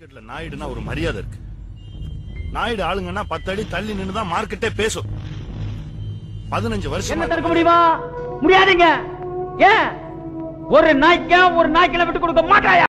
மார்க்கெட்ல நாயுடுனா ஒரு மரியாதை இருக்கு. நாயுடு ஆளுங்கன்னா பத்து அடி தள்ளி நின்று தான் மார்க்கெட்டே பேசும். பதினஞ்சு வருஷம் என்ன தடுக்க முடியுமா? முடியாதுங்க. ஏன்? ஒரு நாய்க்கா ஒரு நாய்க்கில விட்டு கொடுக்க மாட்டாயா?